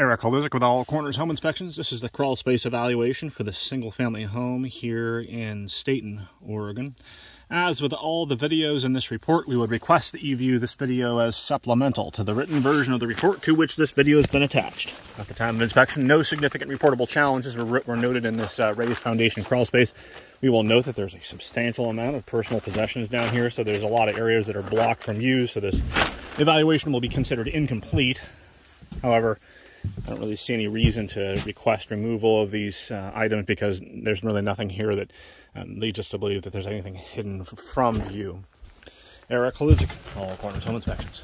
Erik Haluzak with All Corners Home Inspections. This is the crawl space evaluation for the single family home here in Stayton, Oregon. As with all the videos in this report, we would request that you view this video as supplemental to the written version of the report to which this video has been attached. At the time of inspection, no significant reportable challenges were, were noted in this uh, raised foundation crawl space. We will note that there's a substantial amount of personal possessions down here, so there's a lot of areas that are blocked from view, so this evaluation will be considered incomplete. However, I don't really see any reason to request removal of these uh, items because there's really nothing here that um, leads us to believe that there's anything hidden from view. Erik Haluzak, All Corners Home Inspections.